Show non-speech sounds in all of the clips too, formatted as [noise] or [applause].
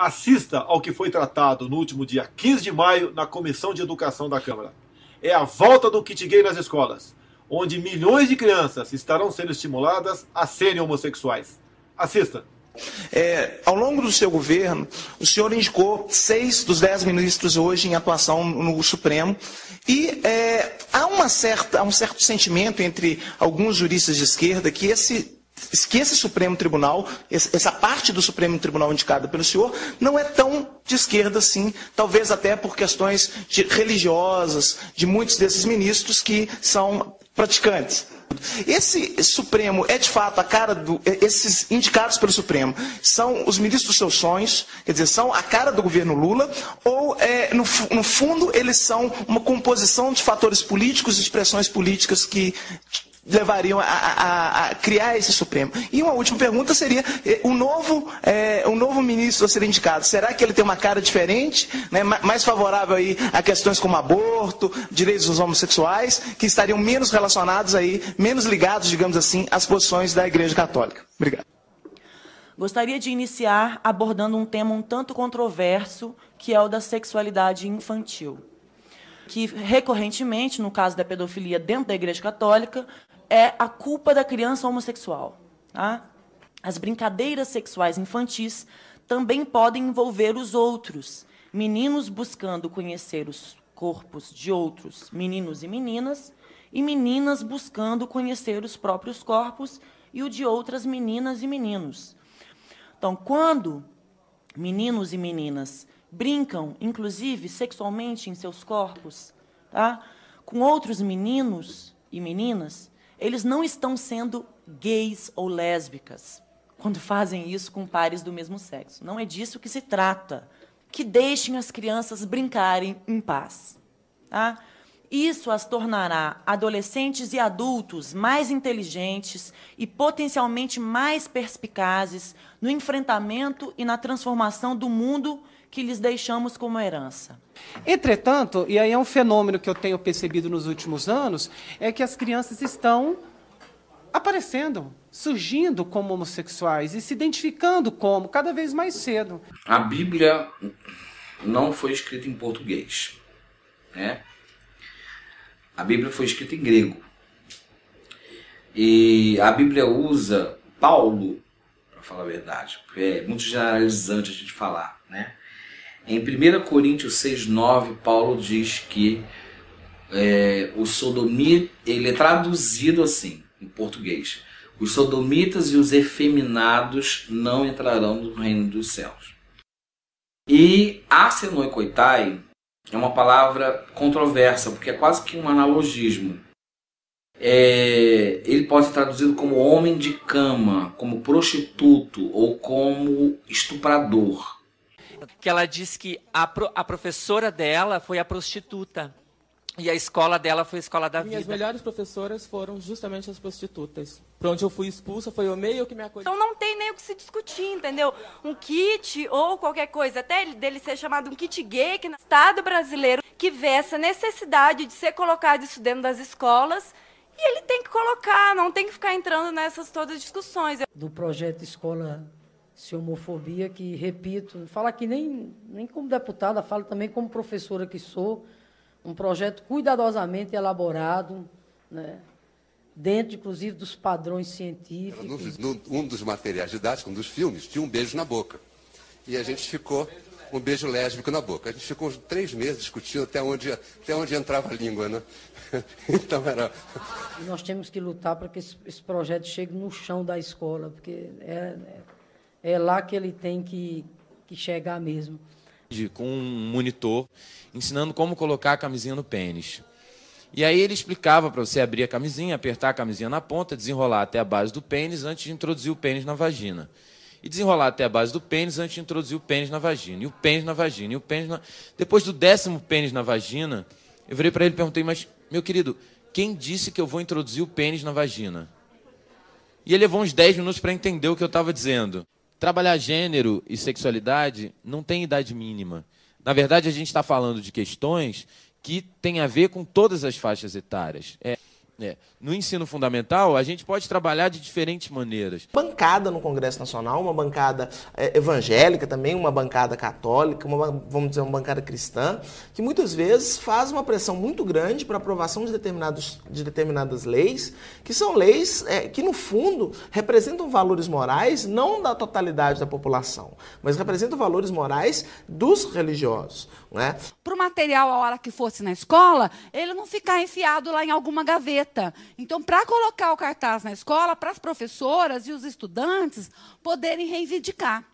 Assista ao que foi tratado no último dia 15 de maio na Comissão de Educação da Câmara. É a volta do kit gay nas escolas, onde milhões de crianças estarão sendo estimuladas a serem homossexuais. Assista. É, ao longo do seu governo, o senhor indicou seis dos dez ministros hoje em atuação no Supremo. E é, há, certa, há um certo sentimento entre alguns juristas de esquerda que esse que esse Supremo Tribunal, essa parte do Supremo Tribunal indicada pelo senhor, não é tão de esquerda assim, talvez até por questões religiosas de muitos desses ministros que são praticantes. Esse Supremo é de fato a cara do. Esses indicados pelo Supremo são os ministros dos seus sonhos, quer dizer, são a cara do governo Lula, ou é, no, no fundo eles são uma composição de fatores políticos e de pressões políticas que levariam a, a, a, criar esse Supremo. E uma última pergunta seria: eh, o novo, é, o novo ministro a ser indicado, será que ele tem uma cara diferente, né, mais favorável aí a questões como aborto, direitos dos homossexuais, que estariam menos relacionados aí, menos ligados, digamos assim, às posições da Igreja Católica? Obrigado. Gostaria de iniciar abordando um tema um tanto controverso, que é o da sexualidade infantil que recorrentemente, no caso da pedofilia dentro da Igreja Católica, é a culpa da criança homossexual. Tá? As brincadeiras sexuais infantis também podem envolver os outros, meninos buscando conhecer os corpos de outros meninos e meninas, e meninas buscando conhecer os próprios corpos e o de outras meninas e meninos. Então, quando meninos e meninas brincam, inclusive sexualmente em seus corpos, tá? com outros meninos e meninas, eles não estão sendo gays ou lésbicas quando fazem isso com pares do mesmo sexo. Não é disso que se trata. Que deixem as crianças brincarem em paz. Tá? Isso as tornará adolescentes e adultos mais inteligentes e potencialmente mais perspicazes no enfrentamento e na transformação do mundo que lhes deixamos como herança. Entretanto, e aí é um fenômeno que eu tenho percebido nos últimos anos, é que as crianças estão aparecendo, surgindo como homossexuais e se identificando como cada vez mais cedo. A Bíblia não foi escrita em português, né? A Bíblia foi escrita em grego. E a Bíblia usa Paulo, para falar a verdade, porque é muito generalizante a gente falar, né? Em 1 Coríntios 6,9, Paulo diz que é, o sodomita, ele é traduzido assim, em português. Os sodomitas e os efeminados não entrarão no reino dos céus. E asenoikoitai é uma palavra controversa, porque é quase que um analogismo. É, ele pode ser traduzido como homem de cama, como prostituto ou como estuprador que ela diz que a, pro, a professora dela foi a prostituta. E a escola dela foi a escola da Minhas vida. Minhas melhores professoras foram justamente as prostitutas. Pra onde eu fui expulsa foi o meio que me acolheu. Então não tem nem o que se discutir, entendeu? Um kit ou qualquer coisa, até dele ser chamado um kit gay, que no Estado brasileiro que vê essa necessidade de ser colocado isso dentro das escolas. E ele tem que colocar, não tem que ficar entrando nessas todas discussões. Do projeto Escola se homofobia, que, repito, falo aqui nem, nem como deputada, falo também como professora que sou, um projeto cuidadosamente elaborado, né, dentro, inclusive, dos padrões científicos. No, no, um dos materiais didáticos, um dos filmes, tinha um beijo na boca. E a gente ficou um beijo lésbico na boca. A gente ficou três meses discutindo até onde, até onde entrava a língua, né? [laughs] Então era. E nós temos que lutar para que esse, esse projeto chegue no chão da escola, porque é, é é lá que ele tem que, que chegar mesmo. Com um monitor ensinando como colocar a camisinha no pênis. E aí ele explicava para você abrir a camisinha, apertar a camisinha na ponta, desenrolar até a base do pênis antes de introduzir o pênis na vagina. E desenrolar até a base do pênis antes de introduzir o pênis na vagina. E o pênis na vagina. E o pênis na... Depois do décimo pênis na vagina, eu virei para ele e perguntei, mas, meu querido, quem disse que eu vou introduzir o pênis na vagina? E ele levou uns 10 minutos para entender o que eu estava dizendo. Trabalhar gênero e sexualidade não tem idade mínima. Na verdade, a gente está falando de questões que têm a ver com todas as faixas etárias. É, É. No ensino fundamental, a gente pode trabalhar de diferentes maneiras. Bancada no Congresso Nacional, uma bancada é, evangélica também, uma bancada católica, uma, vamos dizer, uma bancada cristã, que muitas vezes faz uma pressão muito grande para aprovação de, determinados, de determinadas leis, que são leis é, que, no fundo, representam valores morais não da totalidade da população, mas representam valores morais dos religiosos. Né? Para o material, a hora que fosse na escola, ele não ficar enfiado lá em alguma gaveta. Então, para colocar o cartaz na escola, para as professoras e os estudantes poderem reivindicar.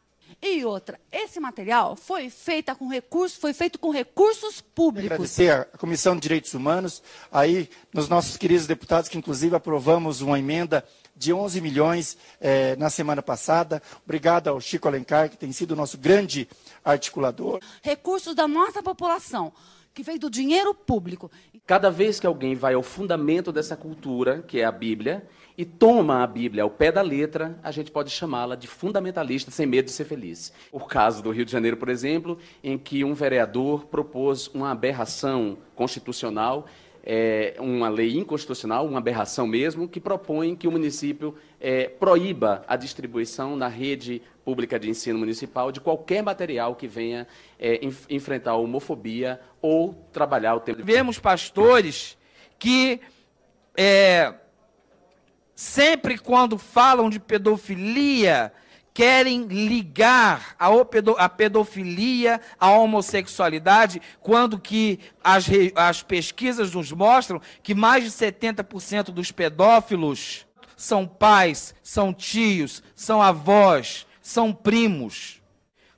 E outra, esse material foi feito com recursos, foi feito com recursos públicos. Agradecer a Comissão de Direitos Humanos, aí nos nossos queridos deputados que inclusive aprovamos uma emenda de 11 milhões eh, na semana passada. Obrigado ao Chico Alencar, que tem sido o nosso grande articulador. Recursos da nossa população, que veio do dinheiro público. Cada vez que alguém vai ao fundamento dessa cultura, que é a Bíblia, e toma a Bíblia ao pé da letra, a gente pode chamá-la de fundamentalista sem medo de ser feliz. O caso do Rio de Janeiro, por exemplo, em que um vereador propôs uma aberração constitucional é, uma lei inconstitucional, uma aberração mesmo, que propõe que o município é, proíba a distribuição na rede pública de ensino municipal de qualquer material que venha é, enf enfrentar a homofobia ou trabalhar o tema. Vemos pastores que é, sempre quando falam de pedofilia querem ligar a pedofilia à homossexualidade, quando que as, as pesquisas nos mostram que mais de 70% dos pedófilos são pais, são tios, são avós, são primos.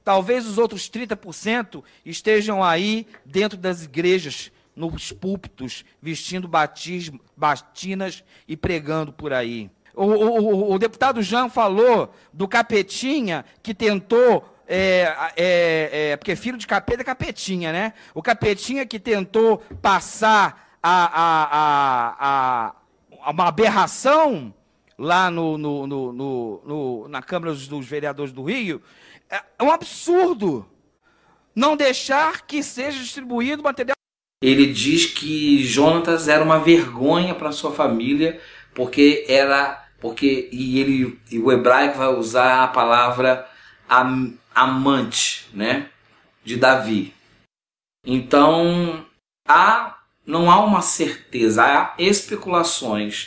Talvez os outros 30% estejam aí dentro das igrejas, nos púlpitos, vestindo batinas e pregando por aí. O, o, o, deputado Jean falou do Capetinha que tentou. É, é, é, porque filho de capeta é capetinha, né? O capetinha que tentou passar a, a, a, uma aberração lá no, no, no, no, na Câmara dos Vereadores do Rio, é um absurdo não deixar que seja distribuído material. Ele diz que Jonatas era uma vergonha para sua família porque era porque e ele e o hebraico vai usar a palavra am, amante, né, de Davi. Então, há não há uma certeza, há especulações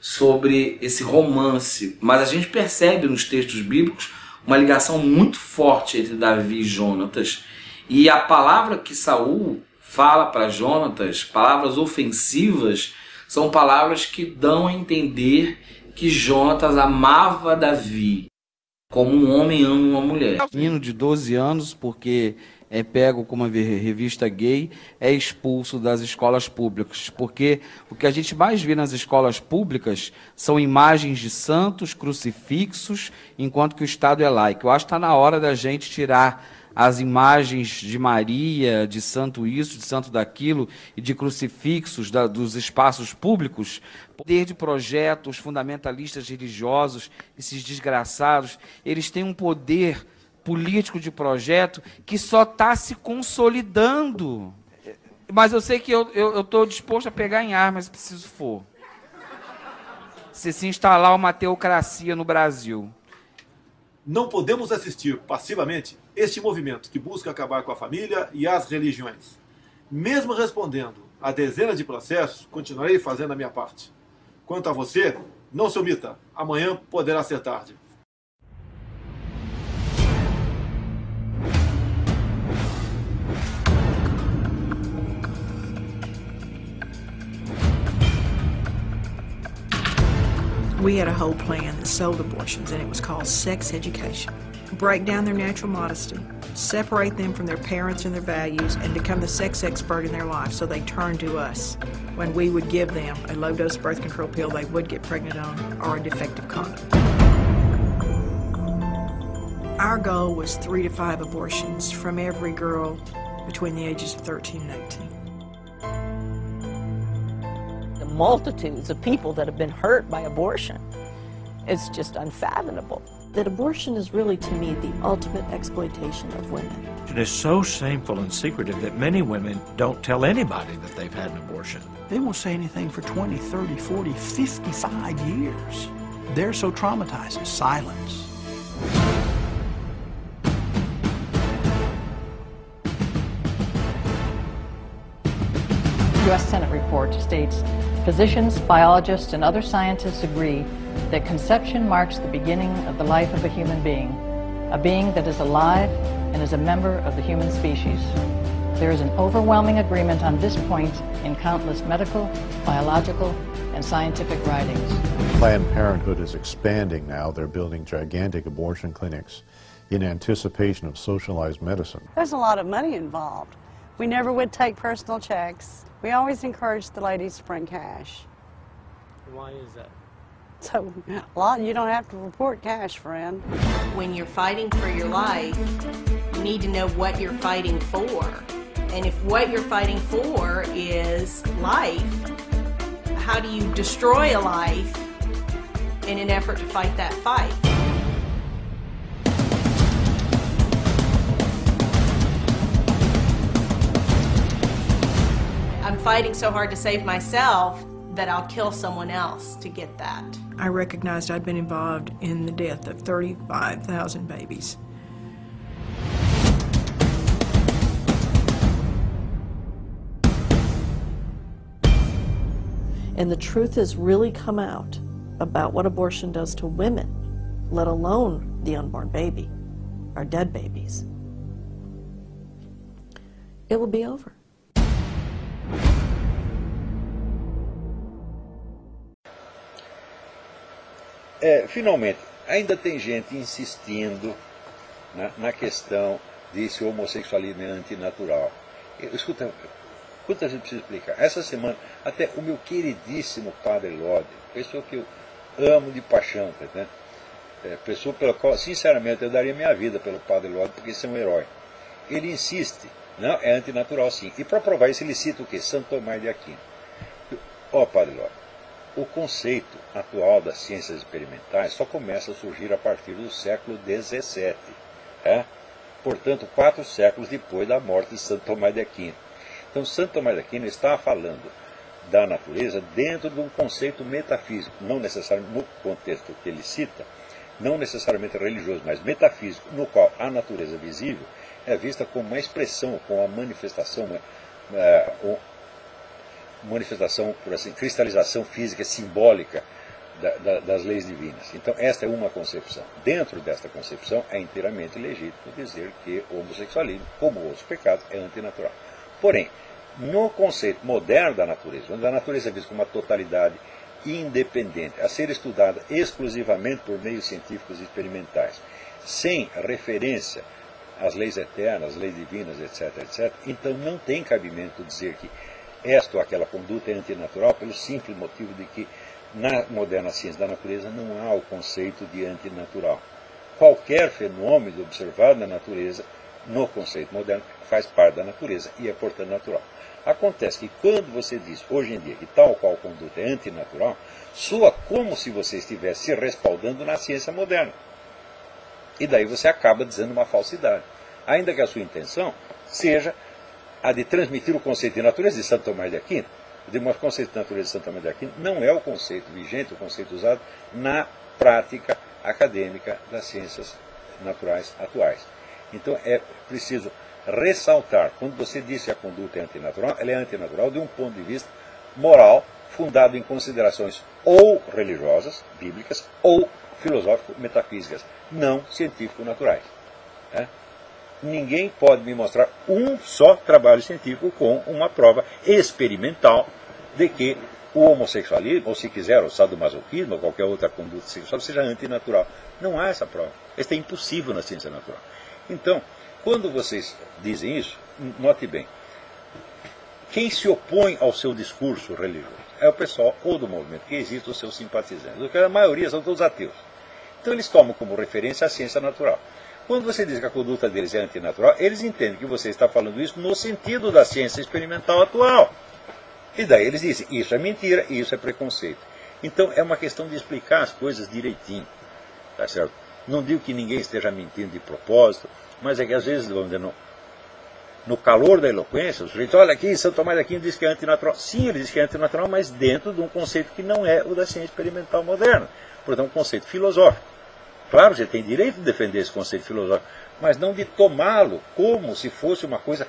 sobre esse romance, mas a gente percebe nos textos bíblicos uma ligação muito forte entre Davi e Jonatas. E a palavra que Saul fala para Jonatas, palavras ofensivas, são palavras que dão a entender que Jonatas amava Davi como um homem ama uma mulher. Menino de 12 anos, porque é pego com uma revista gay, é expulso das escolas públicas. Porque o que a gente mais vê nas escolas públicas são imagens de santos, crucifixos, enquanto que o Estado é laico. Eu acho que está na hora da gente tirar as imagens de Maria, de santo isso, de santo daquilo, e de crucifixos da, dos espaços públicos, poder de projetos fundamentalistas religiosos, esses desgraçados, eles têm um poder político de projeto que só está se consolidando. Mas eu sei que eu estou disposto a pegar em armas se preciso for. Se se instalar uma teocracia no Brasil. Não podemos assistir passivamente este movimento que busca acabar com a família e as religiões. Mesmo respondendo a dezenas de processos, continuarei fazendo a minha parte. Quanto a você, não se omita. Amanhã poderá ser tarde. We had a whole plan that sold abortions, and it was called sex education. Break down their natural modesty, separate them from their parents and their values, and become the sex expert in their life so they turn to us when we would give them a low dose birth control pill they would get pregnant on or a defective condom. Our goal was three to five abortions from every girl between the ages of 13 and 18 multitudes of people that have been hurt by abortion. It's just unfathomable. that abortion is really, to me, the ultimate exploitation of women. It is so shameful and secretive that many women don't tell anybody that they've had an abortion. They won't say anything for 20, 30, 40, 55 years. They're so traumatized. Silence. U.S. Senate report states physicians, biologists, and other scientists agree that conception marks the beginning of the life of a human being, a being that is alive and is a member of the human species. There is an overwhelming agreement on this point in countless medical, biological, and scientific writings. Planned Parenthood is expanding now. They're building gigantic abortion clinics in anticipation of socialized medicine. There's a lot of money involved. We never would take personal checks. We always encouraged the ladies to bring cash. Why is that? So, a lot, you don't have to report cash, friend. When you're fighting for your life, you need to know what you're fighting for. And if what you're fighting for is life, how do you destroy a life in an effort to fight that fight? Fighting so hard to save myself that I'll kill someone else to get that. I recognized I'd been involved in the death of 35,000 babies. And the truth has really come out about what abortion does to women, let alone the unborn baby, our dead babies. It will be over. É, finalmente, ainda tem gente insistindo na, na, questão de se homossexualismo é antinatural. Eu, escuta, quantas vezes preciso explicar? Essa semana, até o meu queridíssimo padre Lode, pessoa que eu amo de paixão, né? é, pessoa pela qual, sinceramente, eu daria minha vida pelo padre Lode, porque esse é um herói. Ele insiste, não, é antinatural sim. E para provar isso, ele cita o quê? Santo Tomás de Aquino. Ó, oh, padre Lode, o conceito atual das ciências experimentais só começa a surgir a partir do século XVII. É? Portanto, quatro séculos depois da morte de Santo Tomás de Aquino. Então, Santo Tomás de Aquino está falando da natureza dentro de um conceito metafísico, não necessariamente no contexto que ele cita, não necessariamente religioso, mas metafísico, no qual a natureza visível é vista como uma expressão, como uma manifestação, uma, uma manifestação, por assim, cristalização física simbólica da, da, das leis divinas. Então, esta é uma concepção. Dentro desta concepção, é inteiramente legítimo dizer que o homossexualismo, como outros pecados, é antinatural. Porém, no conceito moderno da natureza, onde a natureza é vista como uma totalidade independente, a ser estudada exclusivamente por meios científicos e experimentais, sem referência às leis eternas, às leis divinas, etc., etc., então não tem cabimento dizer que esta ou aquela conduta é antinatural pelo simples motivo de que na moderna ciência da natureza não há o conceito de antinatural. Qualquer fenômeno observado na natureza, no conceito moderno, faz parte da natureza e é, portanto, natural. Acontece que quando você diz, hoje em dia, que tal qual conduta é antinatural, soa como se você estivesse se respaldando na ciência moderna. E daí você acaba dizendo uma falsidade. Ainda que a sua intenção seja a de transmitir o conceito de natureza de Santo Tomás de Aquino. O conceito de natureza de Santo Tomás de Aquino não é o conceito vigente, o conceito usado na prática acadêmica das ciências naturais atuais. Então é preciso ressaltar, quando você diz que a conduta é antinatural, ela é antinatural de um ponto de vista moral, fundado em considerações ou religiosas, bíblicas, ou filosófico-metafísicas, não científico-naturais. Né? Ninguém pode me mostrar um só trabalho científico com uma prova experimental de que o homossexualismo, ou se quiser, o sadomasoquismo, ou qualquer outra conduta sexual, seja antinatural. Não há essa prova. Isso é impossível na ciência natural. Então, quando vocês dizem isso, note bem, quem se opõe ao seu discurso religioso é o pessoal ou do movimento que existe, os seus simpatizantes. A maioria são todos ateus. Então eles tomam como referência a ciência natural. Quando você diz que a conduta deles é antinatural, eles entendem que você está falando isso no sentido da ciência experimental atual. E daí eles dizem, isso é mentira, isso é preconceito. Então é uma questão de explicar as coisas direitinho. Tá certo? Não digo que ninguém esteja mentindo de propósito, mas é que às vezes, vamos dizer, no, no calor da eloquência, o sujeito, olha aqui, Santo Tomás Aquino diz que é antinatural. Sim, ele diz que é antinatural, mas dentro de um conceito que não é o da ciência experimental moderna. Portanto, um conceito filosófico. Claro, você tem direito de defender esse conceito filosófico, mas não de tomá-lo como se fosse uma coisa,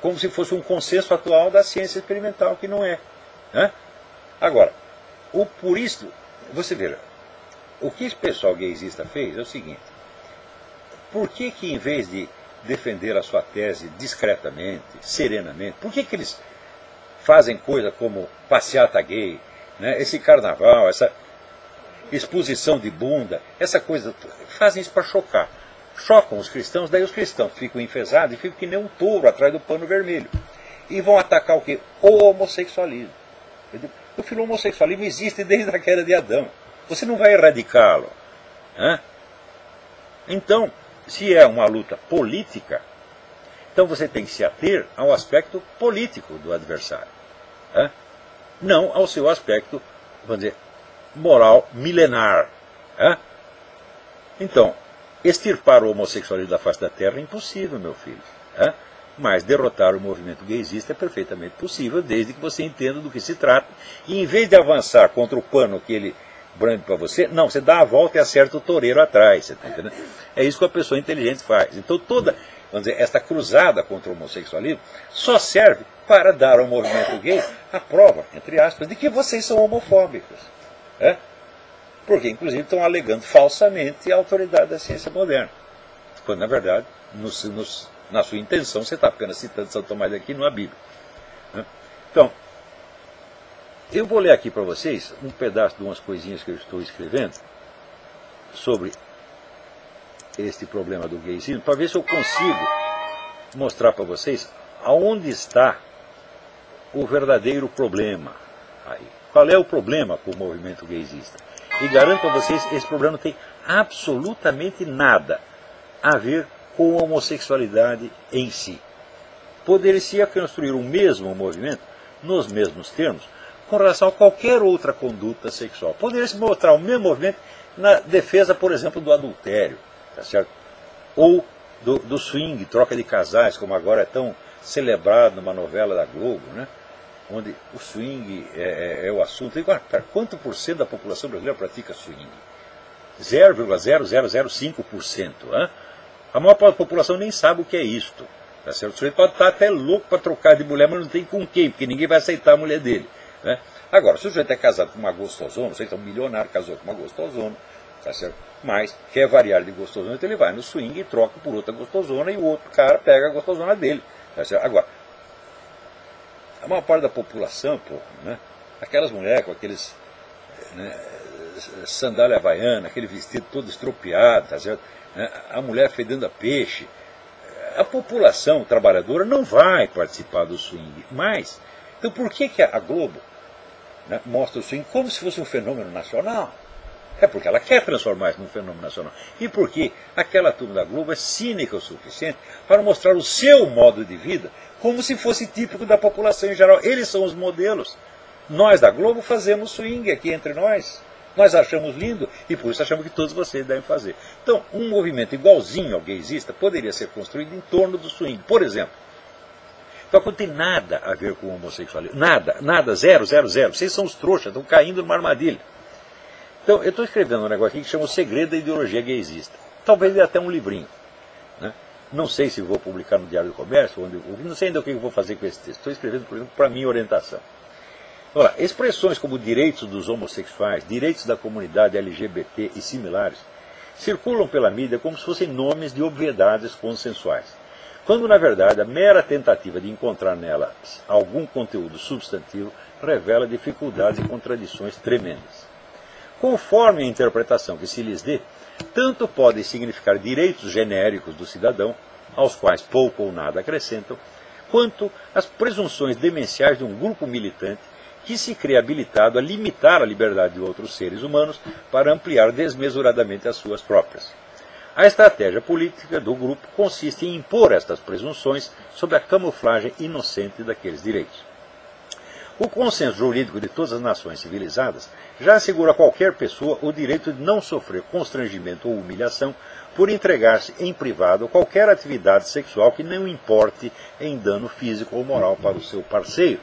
como se fosse um consenso atual da ciência experimental, que não é. Né? Agora, o, por isso, você veja, o que esse pessoal gaysista fez é o seguinte: por que, que em vez de defender a sua tese discretamente, serenamente, por que, que eles fazem coisa como passeata gay, né, esse carnaval, essa exposição de bunda, essa coisa, fazem isso para chocar. Chocam os cristãos, daí os cristãos ficam enfesados e ficam que nem um touro atrás do pano vermelho. E vão atacar o quê? O homossexualismo. O filho homossexualismo existe desde a queda de Adão. Você não vai erradicá-lo. Então, se é uma luta política, então você tem que se ater ao aspecto político do adversário. Não ao seu aspecto, vamos dizer, moral milenar. Então, extirpar o homossexualismo da face da terra é impossível, meu filho. Mas derrotar o movimento gaysista é perfeitamente possível, desde que você entenda do que se trata. E em vez de avançar contra o pano que ele brande para você, não, você dá a volta e acerta o toureiro atrás. Você tá entendendo? É isso que a pessoa inteligente faz. Então toda, vamos dizer, esta cruzada contra o homossexualismo só serve para dar ao movimento gay a prova, entre aspas, de que vocês são homofóbicos. É? Porque, inclusive, estão alegando falsamente a autoridade da ciência moderna. Quando, na verdade, na sua intenção, você está apenas citando São Tomás aqui, não a Bíblia. Né? Então, eu vou ler aqui para vocês um pedaço de umas coisinhas que eu estou escrevendo sobre este problema do gaysismo, para ver se eu consigo mostrar para vocês aonde está o verdadeiro problema. Qual é o problema com o movimento gaysista? E garanto a vocês, esse problema tem absolutamente nada a ver com a homossexualidade em si. Poderia-se construir o mesmo movimento, nos mesmos termos, com relação a qualquer outra conduta sexual. Poderia-se mostrar o mesmo movimento na defesa, por exemplo, do adultério, tá certo? ou do, do swing, troca de casais, como agora é tão celebrado numa novela da Globo, né? Onde o swing é, é, é o assunto. E, quanto por cento da população brasileira pratica swing? 0,0005%. Hein? A maior parte da população nem sabe o que é isto. Tá certo? O sujeito pode estar até louco para trocar de mulher, mas não tem com quem, porque ninguém vai aceitar a mulher dele. Né? Agora, se o sujeito é casado com uma gostosona, o sujeito é um milionário, casou com uma gostosona, tá certo? mas quer variar de gostosona, então ele vai no swing e troca por outra gostosona e o outro cara pega a gostosona dele. Tá certo? Agora, a maior parte da população, pô, né? aquelas mulheres com aqueles né, sandália havaiana, aquele vestido todo estropiado, tá certo? Né, a mulher fedendo a peixe. A população trabalhadora não vai participar do swing. Mas, então por que, que a Globo né, mostra o swing como se fosse um fenômeno nacional? É porque ela quer transformar isso num fenômeno nacional. E porque aquela turma da Globo é cínica o suficiente para mostrar o seu modo de vida como se fosse típico da população em geral. Eles são os modelos. Nós da Globo fazemos swing aqui entre nós. Nós achamos lindo e por isso achamos que todos vocês devem fazer. Então, um movimento igualzinho ao gaysista poderia ser construído em torno do swing. Por exemplo, então não tem nada a ver com o homossexualismo. Nada, nada, zero, zero, zero. Vocês são os trouxas, estão caindo numa armadilha. Então, eu estou escrevendo um negócio aqui que chama O Segredo da Ideologia Gaysista. Talvez dê até um livrinho. Não sei se vou publicar no Diário do Comércio, onde, não sei ainda o que vou fazer com esse texto. Estou escrevendo, por exemplo, para minha orientação. Ora, expressões como direitos dos homossexuais, direitos da comunidade LGBT e similares circulam pela mídia como se fossem nomes de obviedades consensuais, quando na verdade a mera tentativa de encontrar nelas algum conteúdo substantivo revela dificuldades e contradições tremendas. Conforme a interpretação que se lhes dê, tanto podem significar direitos genéricos do cidadão, aos quais pouco ou nada acrescentam, quanto as presunções demenciais de um grupo militante que se crê habilitado a limitar a liberdade de outros seres humanos para ampliar desmesuradamente as suas próprias. A estratégia política do grupo consiste em impor estas presunções sob a camuflagem inocente daqueles direitos. O consenso jurídico de todas as nações civilizadas já assegura a qualquer pessoa o direito de não sofrer constrangimento ou humilhação por entregar-se em privado a qualquer atividade sexual que não importe em dano físico ou moral para o seu parceiro.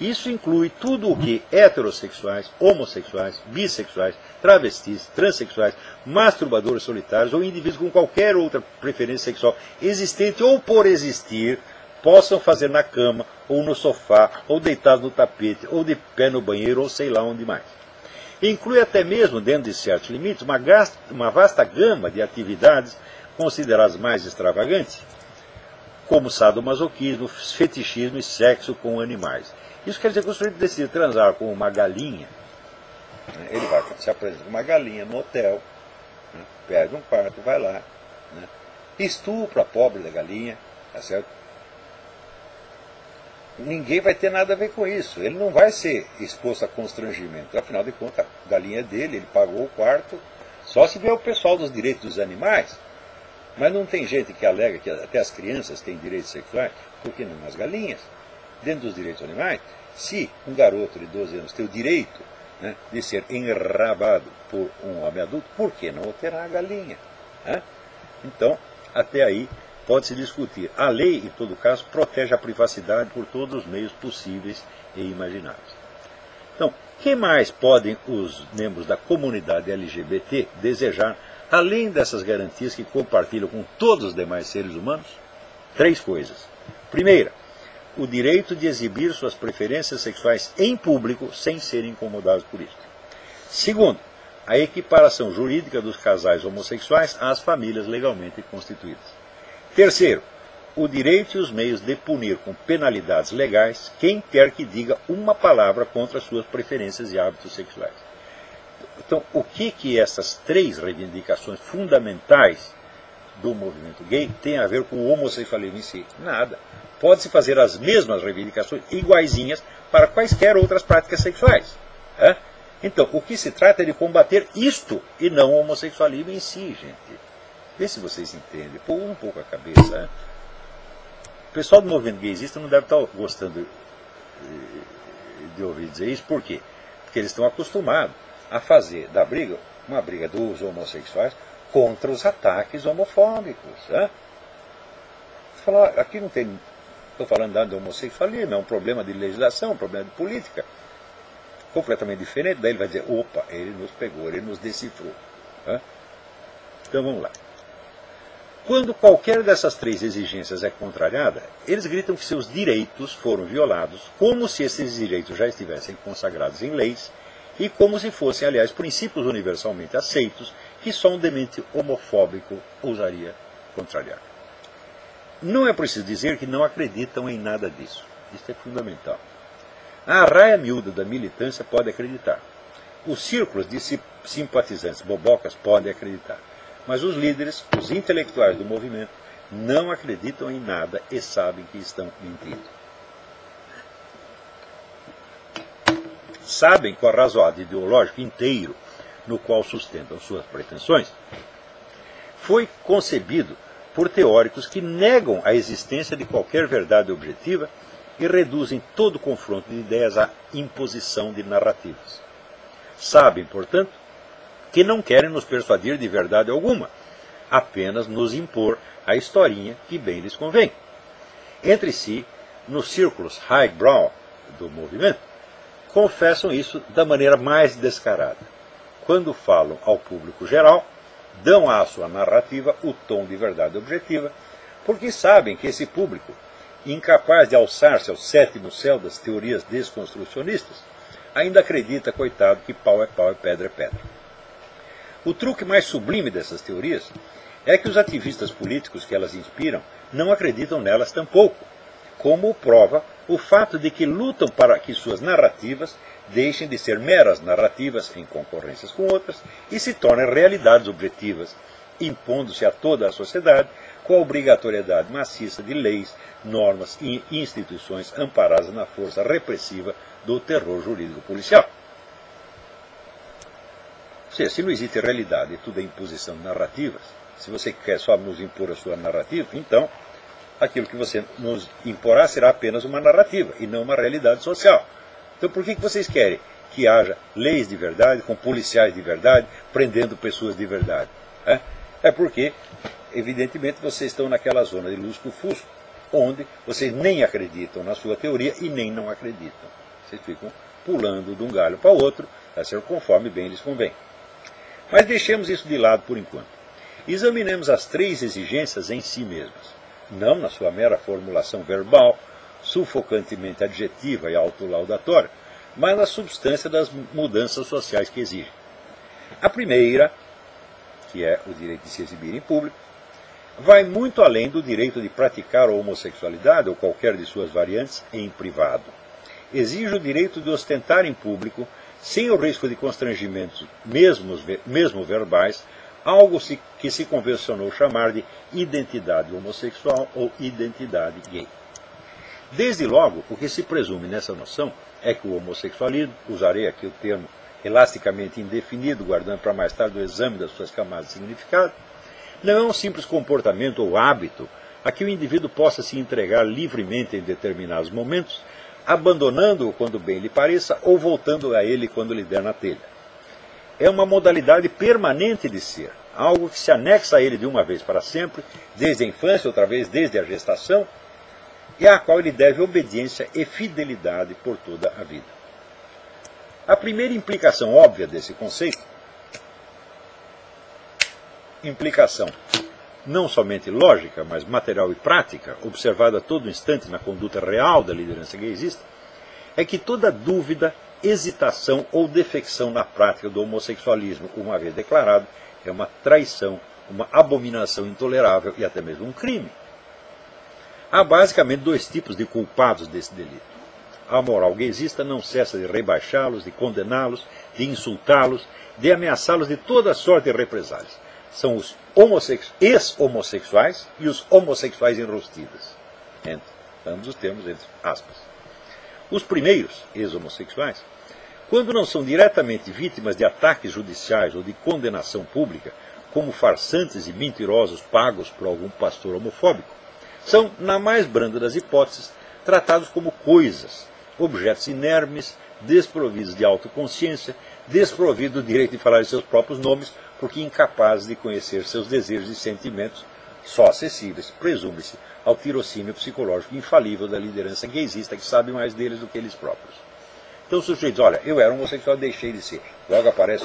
Isso inclui tudo o que heterossexuais, homossexuais, bissexuais, travestis, transexuais, masturbadores solitários ou indivíduos com qualquer outra preferência sexual existente ou por existir possam fazer na cama, ou no sofá, ou deitados no tapete, ou de pé no banheiro, ou sei lá onde mais. Inclui até mesmo, dentro de certos limites, uma, gasta, uma vasta gama de atividades consideradas mais extravagantes, como sadomasoquismo, fetichismo e sexo com animais. Isso quer dizer que o sujeito decide transar com uma galinha, né, ele vai se apresenta com uma galinha no hotel, né, perde um quarto, vai lá, né, estupra a pobre da galinha, tá certo? Ninguém vai ter nada a ver com isso. Ele não vai ser exposto a constrangimento. Afinal de contas, a galinha é dele, ele pagou o quarto. Só se vier o pessoal dos direitos dos animais. Mas não tem gente que alega que até as crianças têm direitos sexuais, por que não as galinhas? Dentro dos direitos animais, se um garoto de 12 anos tem o direito né, de ser enrabado por um homem adulto, por que não terá a galinha? Né? Então, até aí pode-se discutir. A lei, em todo caso, protege a privacidade por todos os meios possíveis e imagináveis. Então, que mais podem os membros da comunidade LGBT desejar, além dessas garantias que compartilham com todos os demais seres humanos? Três coisas. Primeira, o direito de exibir suas preferências sexuais em público sem serem incomodados por isso. Segundo, a equiparação jurídica dos casais homossexuais às famílias legalmente constituídas. Terceiro, o direito e os meios de punir com penalidades legais quem quer que diga uma palavra contra suas preferências e hábitos sexuais. Então, o que que essas três reivindicações fundamentais do movimento gay têm a ver com o homossexualismo em si? Nada. Pode-se fazer as mesmas reivindicações iguaizinhas para quaisquer outras práticas sexuais. É? Então, o que se trata é de combater isto e não o homossexualismo em si, gente. Vê se vocês entendem. Pô um pouco a cabeça. Né? O pessoal do movimento gaysista não deve estar gostando eh, de ouvir dizer isso. Por quê? Porque eles estão acostumados a fazer da briga uma briga dos homossexuais contra os ataques homofóbicos. Né? Falar, aqui não tem. Estou falando de homossexualismo, é um problema de legislação, um problema de política. Completamente diferente. Daí ele vai dizer: opa, ele nos pegou, ele nos decifrou. Né? Então vamos lá. Quando qualquer dessas três exigências é contrariada, eles gritam que seus direitos foram violados, como se esses direitos já estivessem consagrados em leis e como se fossem, aliás, princípios universalmente aceitos que só um demente homofóbico ousaria contrariar. Não é preciso dizer que não acreditam em nada disso. Isso é fundamental. A raia miúda da militância pode acreditar. Os círculos de simpatizantes bobocas podem acreditar. Mas os líderes, os intelectuais do movimento, não acreditam em nada e sabem que estão mentindo. Sabem que o arrazoado ideológico inteiro no qual sustentam suas pretensões foi concebido por teóricos que negam a existência de qualquer verdade objetiva e reduzem todo confronto de ideias à imposição de narrativas. Sabem, portanto, que não querem nos persuadir de verdade alguma, apenas nos impor a historinha que bem lhes convém. Entre si, nos círculos highbrow do movimento, confessam isso da maneira mais descarada. Quando falam ao público geral, dão à sua narrativa o tom de verdade objetiva, porque sabem que esse público, incapaz de alçar-se ao sétimo céu das teorias desconstrucionistas, ainda acredita, coitado, que pau é pau e pedra é pedra. O truque mais sublime dessas teorias é que os ativistas políticos que elas inspiram não acreditam nelas tampouco, como prova o fato de que lutam para que suas narrativas deixem de ser meras narrativas em concorrências com outras e se tornem realidades objetivas, impondo-se a toda a sociedade com a obrigatoriedade maciça de leis, normas e instituições amparadas na força repressiva do terror jurídico policial. Seja, se não existe realidade e tudo é imposição de narrativas, se você quer só nos impor a sua narrativa, então aquilo que você nos imporá será apenas uma narrativa e não uma realidade social. Então por que, que vocês querem que haja leis de verdade, com policiais de verdade, prendendo pessoas de verdade? É, é porque, evidentemente, vocês estão naquela zona de lusco-fusco, onde vocês nem acreditam na sua teoria e nem não acreditam. Vocês ficam pulando de um galho para outro, a ser conforme bem lhes convém. Mas deixemos isso de lado por enquanto. Examinemos as três exigências em si mesmas, não na sua mera formulação verbal, sufocantemente adjetiva e autolaudatória, mas na substância das mudanças sociais que exigem. A primeira, que é o direito de se exibir em público, vai muito além do direito de praticar a homossexualidade ou qualquer de suas variantes em privado. Exige o direito de ostentar em público, sem o risco de constrangimentos, mesmo, mesmo verbais, algo que se convencionou chamar de identidade homossexual ou identidade gay. Desde logo, o que se presume nessa noção é que o homossexualismo, usarei aqui o termo elasticamente indefinido, guardando para mais tarde o exame das suas camadas de significado, não é um simples comportamento ou hábito a que o indivíduo possa se entregar livremente em determinados momentos, abandonando-o quando bem lhe pareça ou voltando a ele quando lhe der na telha. É uma modalidade permanente de ser, algo que se anexa a ele de uma vez para sempre, desde a infância, outra vez desde a gestação, e à qual ele deve obediência e fidelidade por toda a vida. A primeira implicação óbvia desse conceito, implicação não somente lógica, mas material e prática, observada a todo instante na conduta real da liderança gaysista, é que toda dúvida, hesitação ou defecção na prática do homossexualismo, uma vez declarado, é uma traição, uma abominação intolerável e até mesmo um crime. Há basicamente dois tipos de culpados desse delito. A moral gaysista não cessa de rebaixá-los, de condená-los, de insultá-los, de ameaçá-los de toda sorte de represálias. São os ex-homossexuais e os homossexuais enrostidos. Entre, ambos os termos entre aspas. Os primeiros, ex-homossexuais, quando não são diretamente vítimas de ataques judiciais ou de condenação pública, como farsantes e mentirosos pagos por algum pastor homofóbico, são, na mais branda das hipóteses, tratados como coisas, objetos inermes, desprovidos de autoconsciência, desprovidos do direito de falar de seus próprios nomes, porque incapazes de conhecer seus desejos e sentimentos, só acessíveis, presume-se, ao tirocínio psicológico infalível da liderança gaysista, que sabe mais deles do que eles próprios. Então o sujeito diz, olha, eu era homossexual, deixei de ser. Logo aparece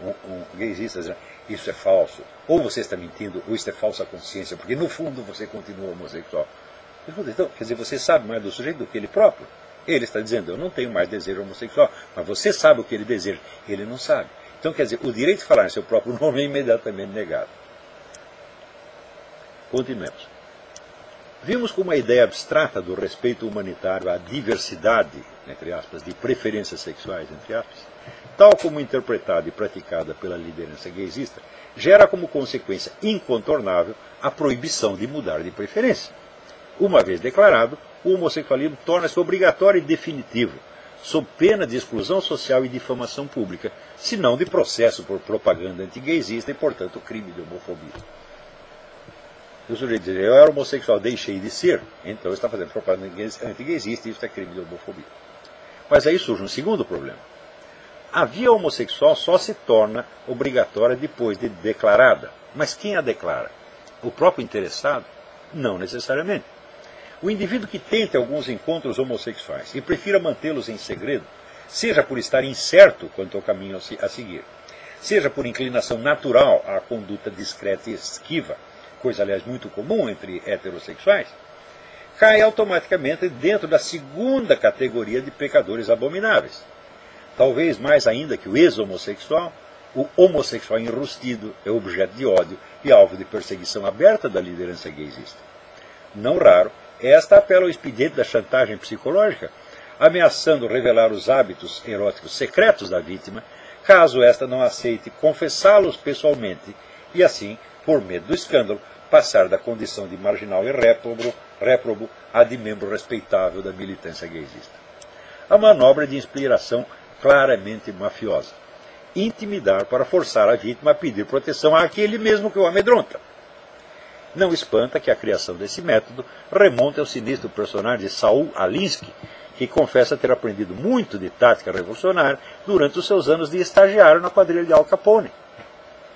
um, um, um gaysista dizendo, isso é falso. Ou você está mentindo, ou isso é falsa consciência, porque no fundo você continua homossexual. Então, quer dizer, você sabe mais do sujeito do que ele próprio. Ele está dizendo, eu não tenho mais desejo homossexual, mas você sabe o que ele deseja. Ele não sabe. Então, quer dizer, o direito de falar em seu próprio [laughs] nome é imediatamente negado. Continuemos. Vimos como a ideia abstrata do respeito humanitário à diversidade, entre aspas, de preferências sexuais, entre aspas, tal como interpretada e praticada pela liderança gaysista, gera como consequência incontornável a proibição de mudar de preferência. Uma vez declarado, o homossexualismo torna-se obrigatório e definitivo, sob pena de exclusão social e difamação pública, se não de processo por propaganda antigaysista e, portanto, crime de homofobia. E o sujeito diz, eu era homossexual, deixei de ser, então está fazendo propaganda antigaysista e isso é crime de homofobia. Mas aí surge um segundo problema. A via homossexual só se torna obrigatória depois de declarada. Mas quem a declara? O próprio interessado? Não necessariamente. O indivíduo que tente alguns encontros homossexuais e prefira mantê-los em segredo, seja por estar incerto quanto ao caminho a seguir, seja por inclinação natural à conduta discreta e esquiva, coisa aliás muito comum entre heterossexuais, cai automaticamente dentro da segunda categoria de pecadores abomináveis. Talvez mais ainda que o ex-homossexual, o homossexual enrustido é objeto de ódio e alvo de perseguição aberta da liderança gaysista. Não raro, esta apela ao expediente da chantagem psicológica, ameaçando revelar os hábitos eróticos secretos da vítima, caso esta não aceite confessá-los pessoalmente e assim, por medo do escândalo, passar da condição de marginal e réprobo, réprobo a de membro respeitável da militância gaysista. A manobra de inspiração claramente mafiosa. Intimidar para forçar a vítima a pedir proteção àquele mesmo que o amedronta. Não espanta que a criação desse método remonte ao sinistro personagem de Saul Alinsky, que confessa ter aprendido muito de tática revolucionária durante os seus anos de estagiário na quadrilha de Al Capone.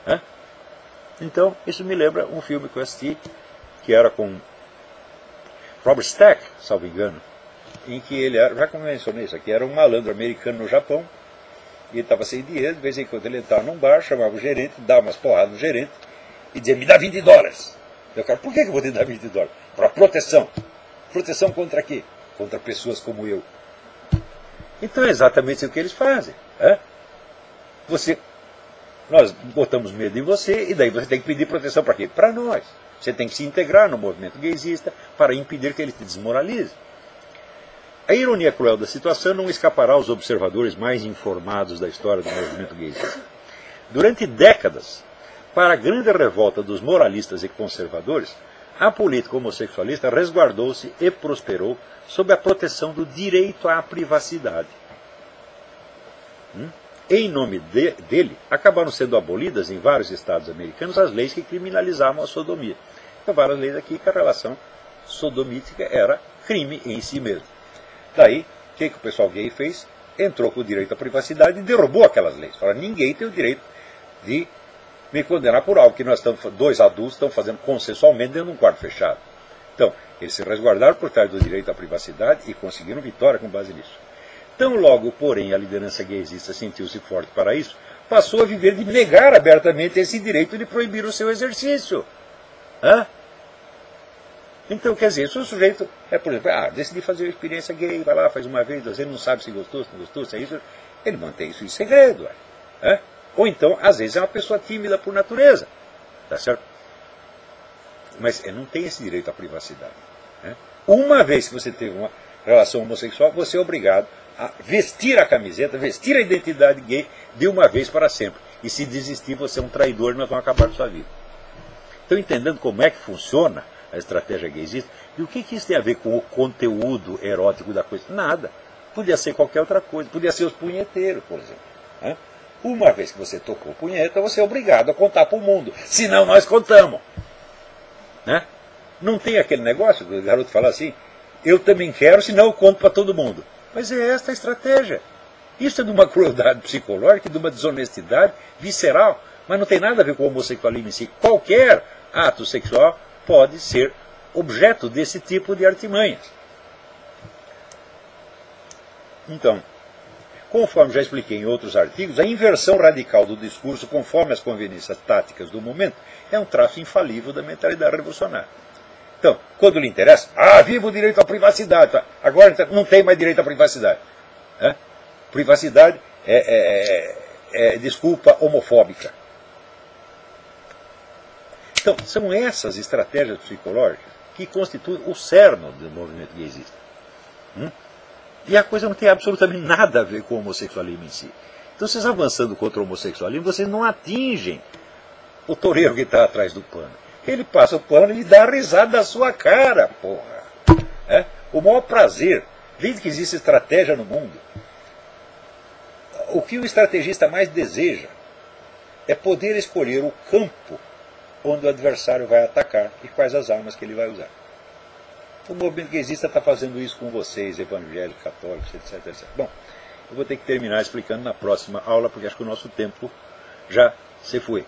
Né? Então, isso me lembra um filme que eu assisti, que era com Robert Stack, salvo engano, em que ele era, já como eu mencionei isso aqui, era um malandro americano no Japão, e ele estava sem dinheiro, de vez em quando ele entrava num bar, chamava o gerente, dava umas porradas no gerente, e dizia, me dá 20 dólares. Eu, cara, por que, eu vou te dar 20 dólares? Para proteção. Proteção contra quê? Contra pessoas como eu. Então é exatamente o que eles fazem. Você, nós botamos medo em você e daí você tem que pedir proteção para quê? Para nós. Você tem que se integrar no movimento gaysista para impedir que ele te desmoralize. A ironia cruel da situação não escapará aos observadores mais informados da história do movimento gaysista. Durante décadas, para a grande revolta dos moralistas e conservadores, a política homossexualista resguardou-se e prosperou sob a proteção do direito à privacidade. Hum? Em nome de, dele, acabaram sendo abolidas em vários estados americanos as leis que criminalizavam a sodomia. Então, várias leis aqui que a relação sodomítica era crime em si mesmo. Daí, o que, que o pessoal gay fez? Entrou com o direito à privacidade e derrubou aquelas leis. Fala, ninguém tem o direito de me condenar por algo que nós estamos, dois adultos estão fazendo consensualmente dentro de um quarto fechado. Então, eles se resguardaram por trás do direito à privacidade e conseguiram vitória com base nisso. Tão logo, porém, a liderança gaysista sentiu-se forte para isso, passou a viver de negar abertamente esse direito de proibir o seu exercício. Hã? Então, quer dizer, se o sujeito é, por exemplo, ah, decidi fazer uma experiência gay, vai lá, faz uma vez, duas vezes, não sabe se gostou, se não gostou, se é isso, ele mantém isso em segredo. É? Ou então, às vezes, é uma pessoa tímida por natureza. Tá certo? Mas não tem esse direito à privacidade. Né? Uma vez que você teve uma relação homossexual, você é obrigado a vestir a camiseta, vestir a identidade gay de uma vez para sempre. E se desistir, você é um traidor e nós vamos acabar com sua vida. Estão entendendo como é que funciona a estratégia gaysista? E o que, que isso tem a ver com o conteúdo erótico da coisa? Nada. Podia ser qualquer outra coisa. Podia ser os punheteiros, por exemplo. Né? Uma vez que você tocou punheta, você é obrigado a contar para o mundo. Senão nós contamos. Né? Não tem aquele negócio do garoto falar assim, eu também quero, senão eu conto para todo mundo. Mas é esta a estratégia. Isso é de uma [laughs] crueldade psicológica, de uma desonestidade visceral, mas não tem nada a ver com o homossexualismo em si. Qualquer ato sexual pode ser objeto desse tipo de artimanhas. Então, Conforme já expliquei em outros artigos, a inversão radical do discurso conforme as conveniências táticas do momento é um traço infalível da mentalidade revolucionária. Então, quando lhe interessa, ah, viva o direito à privacidade. Agora então, não tem mais direito à privacidade. Privacidade é, é, é, é desculpa homofóbica. Então, são essas estratégias psicológicas que constituem o cerne do movimento gaysista. Hum? E a coisa não tem absolutamente nada a ver com o homossexualismo em si. Então, vocês avançando contra o homossexualismo, vocês não atingem o toureiro que está atrás do pano. Ele passa o pano e dá a risada da sua cara, porra. É? O maior prazer, desde que existe estratégia no mundo, o que o estrategista mais deseja é poder escolher o campo onde o adversário vai atacar e quais as armas que ele vai usar. O movimento gaysista está fazendo isso com vocês, evangélicos, católicos, etc, etc. Bom, eu vou ter que terminar explicando na próxima aula, porque acho que o nosso tempo já se foi.